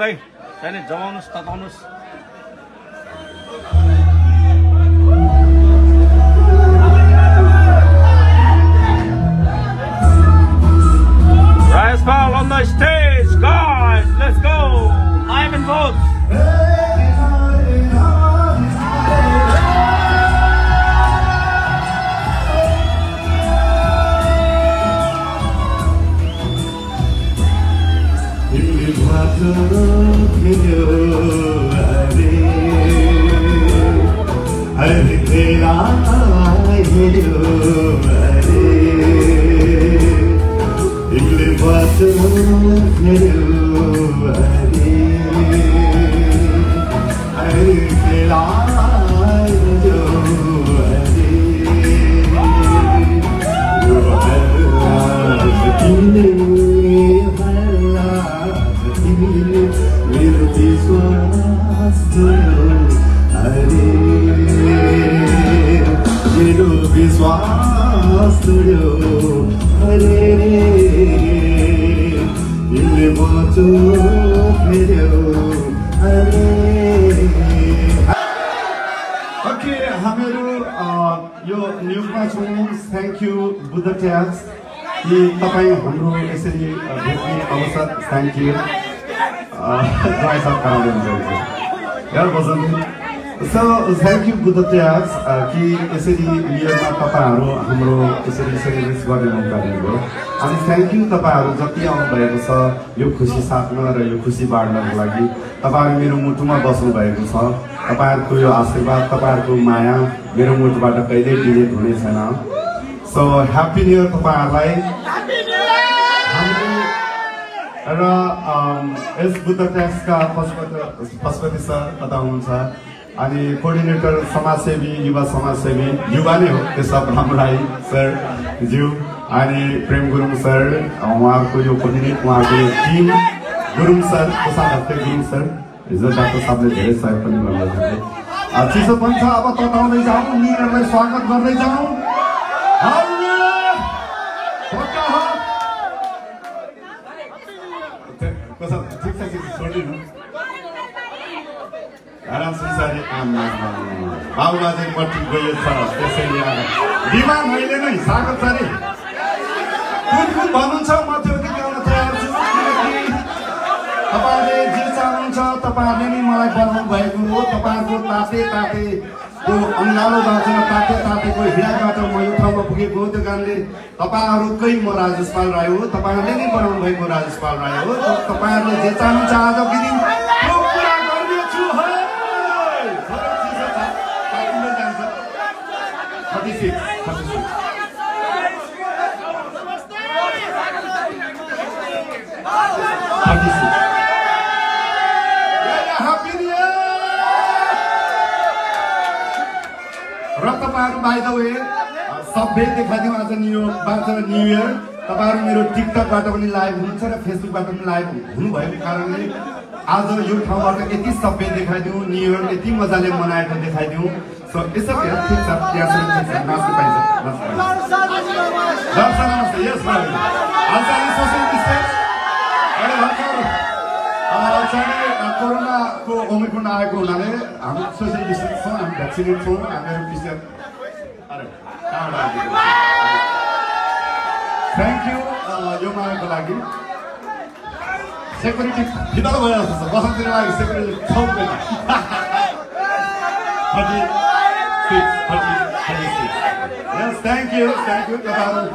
ल good lock दाइ त्यहाँदेखि जमाउनुहोस् तताउनुहोस् Rise Paul on the stage, बाटो फेर्यो अरे अरे तेरा हेऱ्यो अरे यो हल्ला तिमीले हल्ला तिमीले मेरो बाटो फेर्यो अरे। ओके हामीहरू यो न्युजमा छौँ। Thank you Buddha Tax. कि तपाईँ हाम्रो यसरी भेट्ने अवसर थ्याङ्क यू सब गराउँदै हुन्छ यार बजाउनु सो थ्याङ्क यू बुद्ध ट्याक्स कि यसरी नियरमा तपाईँहरू हाम्रो यसरी सेलिब्रेट गर्ने मौका दिनुभयो अनि थ्याङ्क यू तपाईँहरू जति आउनुभएको छ यो खुसी साट्न र यो खुसी बाँड्नको लागि तपाईँहरू मेरो मुटुमा बस्नु भएको छ तपाईँहरूको यो आशीर्वाद तपाईँहरूको माया मेरो मुटुबाट कहिल्यै डिलिट हुने छैन सो ह्याप्पी न्यु इयर तपाईँहरूलाई र यस बुद्ध ट्याक्सका पशुपति पशुपति सर कता हुनुहुन्छ अनि कोअर्डिनेटर समाजसेवी युवा समाजसेवी युवा नै हो त्यसमा राम राई सर ज्यू अनि प्रेम गुरुङ सर उहाँहरूको यो कोअर्डिनेट उहाँको टिम गुरुङ सर प्रसाद हप्ते गुरुङ सर हिजो डाक्टर साहबले धेरै सहयोग पनि गर्नुभएको चिसो पनि छ अब तताउँदै जाउँ निरहरूलाई स्वागत गर्दै जाउँ। आमा मट्टी गयो छ त्यसैले आएर बिमार मैले नै स्वागत छ अरे कुन कुन भन्नुहुन्छ? म त्यो गीत गाउन तयार छु? किनकि तपाईँहरूले जे चाहनुहुन्छ तपाईँहरूले नै मलाई बनाउनु भएको हो। तपाईँहरूको ताते ताते को अङ्गालो बाँचेर ताते तातेको हिँडाबाट म यो ठाउँमा पुगेको हो। त्यो कारणले तपाईँहरूकै म राजेश पाल राई हो। तपाईँहरूले नै बनाउनु भएको राजेश पाल राई हो तपाईँहरूले जे चाहनुहुन्छ आजको दिन त्यो पुरा गर्नेछु है। थोरै चिसो छ, तातिँदै जान्छ। 36, 36. 36. Happy New Year! र तपाईँहरू बाई द वे सबै देखाइदिउँ आज न्यु बाँचेर न्यु इयर तपाईँहरू मेरो टिकटकबाट पनि लाइभ हुनुहुन्छ र फेसबुकबाट पनि लाइभ हुनुभएको कारणले आज यो ठाउँबाट यति सबै देखाइदिउँ। न्यु इयर यति मजाले मनाएको देखाइदिउँ। सो यसो ठिक छ त्यहाँसम्म ठिक छ नाच्नु पाइन्छ नाच्नु पाइन्छ दर्शन नमस्ते यस सोसियल डिस्टेन्स कोरोनाको ओमिक्रोन आएको हुनाले हामी सोसियल डिस्टेन्स हामी भ्याक्सिनेट छौँ हामीहरू क्रिस्चियन? थ्याङ्क यू यो मायाको लागि सेक्युरिटी फितल भयो छ लागि security thank you thank you तपाईँहरू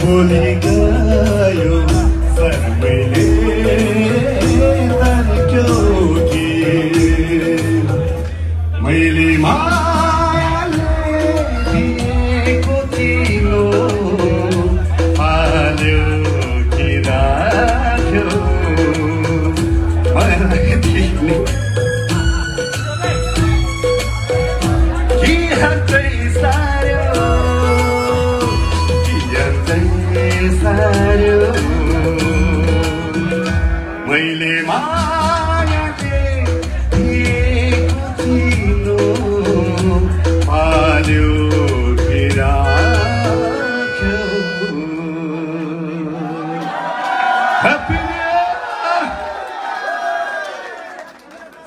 भोलि गयो। सर्वैले तर्क्यो कि मैले पाल्यो कि राख्यो। कि हातै सार्यो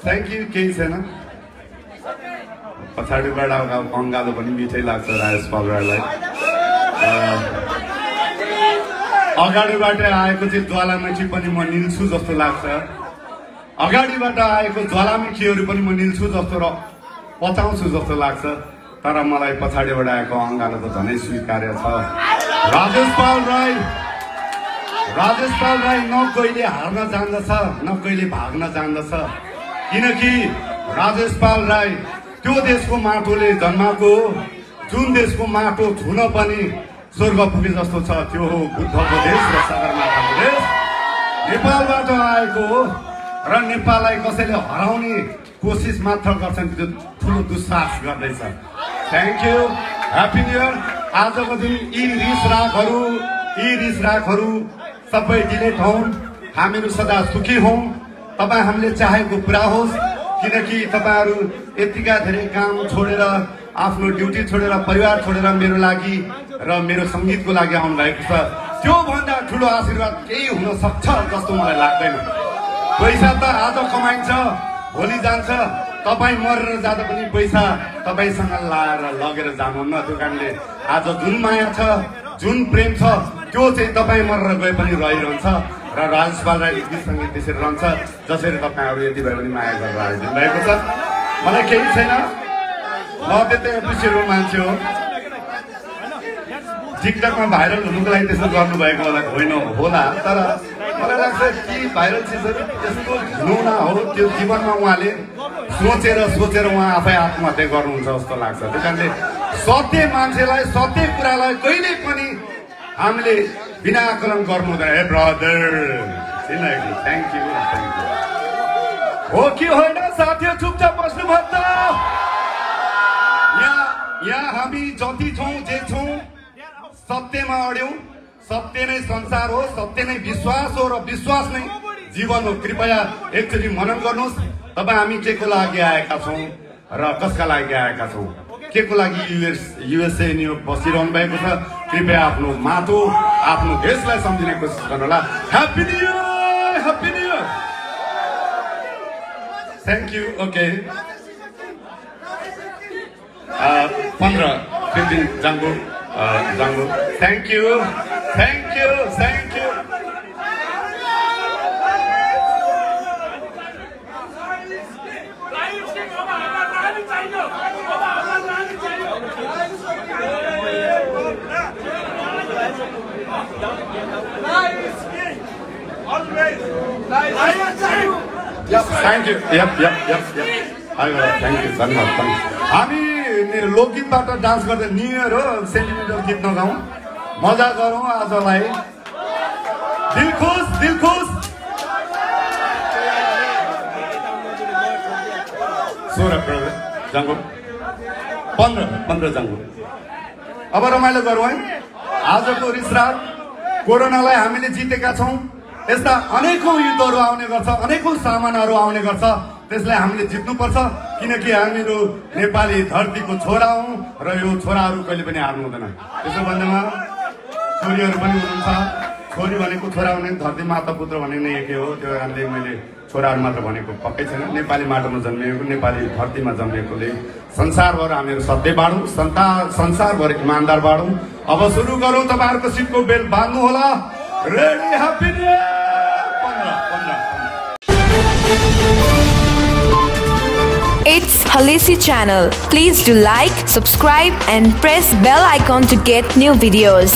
थ्याङ्क यू केही छैन पछाडिबाट अङ्गालो पनि मिठै लाग्छ राजेश पौरालाई अगाडिबाट आएको चाहिँ ज्वालामुखी पनि म निल्छु जस्तो लाग्छ। अगाडिबाट आएको ज्वालामुखीहरू पनि म निल्छु जस्तो र पचाउँछु जस्तो लाग्छ। तर मलाई पछाडिबाट आएको अङ्गालो त झनै स्वीकार्य छ। राजेश पाल राई राजेश पाल राई न कहिले हार्न जान्दछ न कहिले भाग्न जान्दछ। किनकि राजेश पाल राई त्यो देशको माटोले जन्माएको हो। जुन देशको माटो छुन पनि स्वर्ग पुगे जस्तो छ त्यो हो बुद्धको देश र सगरमाथाको देश। नेपालबाट आएको हो र नेपाललाई कसैले हराउने कोसिस मात्र गर्छन् त्यो ठुलो दुस्साहस गर्दैछ। Thank you happy new year आजको दिन यी रिस रागहरू यी रिस रागहरू सबै डिलेट हुन्। हामीहरू सदा सुखी हौँ तपाईँ हामीले चाहेको पुरा होस् किनकि तपाईँहरू यतिका धेरै काम छोडेर आफ्नो ड्युटी छोडेर परिवार छोडेर मेरो लागि र मेरो सङ्गीतको लागि आउनु भएको छ। त्योभन्दा ठुलो आशीर्वाद केही हुन सक्छ जस्तो मलाई लाग्दैन। पैसा त आज कमाइन्छ भोलि जान्छ तपाईँ मरेर जाँदा पनि पैसा तपाईँसँग लाएर लगेर जानुहुन्न। त्यो कारणले आज जुन माया छ जुन प्रेम छ त्यो चाहिँ तपाईँ मरेर गए पनि रहिरहन्छ। र राजेश पाल राई गीत सङ्गीत त्यसरी रहन्छ। जसरी तपाईँहरू यति भए पनि माया गरेर आइदिनु भएको छ। मलाई केही छैन। म त्यतै एप्रिसिएबल मान्छे हो। टिकटकमा भाइरल हुनुको लागि त्यस्तो गर्नुभएको होला होइन होला। तर मलाई लाग्छ कि भाइरल चिजहरू त्यस्तो घिनौना हो। त्यो जीवनमा उहाँले सोचेर सोचेर उहाँ आफै आत्महत्या गर्नुहुन्छ जस्तो लाग्छ। त्यही कारणले सत्य मान्छेलाई सत्य कुरालाई कहिले पनि हामीले आकलन गर्नु हुँदैन ए brother thank you thank you हो कि होइन? साथीहरू चुपचाप बस्नुभयो त। यहाँ यहाँ हामी जति छौँ जे छौँ सत्यमा अड्यौँ। सत्य नै संसार हो सत्य नै विश्वास हो र विश्वास नै जीवन हो। कृपया एकचोटि मनन गर्नुहोस्। तपाईँ हामी के को लागि आएका छौँ र कसका लागि आएका छौँ? के को लागि युएस युएसए बसिरहनु भएको छ? कृपया आफ्नो माटो आफ्नो देशलाई सम्झिने कोसिस गर्नु होला happy new year happy new year thank you okay पन्ध्र फिफ्टिन जाङ्गो जाङ्गो thank you thank you thank हामी लोकगीतबाट डान्स गर्दा इयर हो सेन्टिमेन्टल गीत नगाउँ। मजा गरौँ आजलाई। दिल खुस दिल खुस। सोह्र जाङ्गो। पन्ध्र पन्ध्र जाङ्गो। अब रमाइलो गरौँ है। आजको रिसरात कोरोनालाई हामीले जितेका छौँ। यस्ता अनेकौँ युद्धहरू आउने गर्छ अनेकौँ सामानहरू आउने गर्छ। त्यसलाई हामीले जित्नुपर्छ किनकि हामीहरू नेपाली धरतीको छोरा हौँ र यो छोराहरू कहिले पनि हार्नु हुँदैन। त्यसो भन्दामा छोरीहरू पनि हुनुहुन्छ। छोरी भनेको छोरा भने धरती माता पुत्र भने नै एकै हो। त्यो कारणले मैले छोराहरू मात्र भनेको पक्कै छैन। नेपाली माटोमा जन्मिएको नेपाली धरतीमा जन्मिएकोले संसारभर हामीहरू सत्य बाँडौँ संसार संसारभर इमान्दार बाँडौँ। अब सुरु गरौँ तपाईँहरूको सिटको बेल बाँध्नु होला ready happy It's Halisi channel. Please do like, subscribe and press bell icon to get new videos.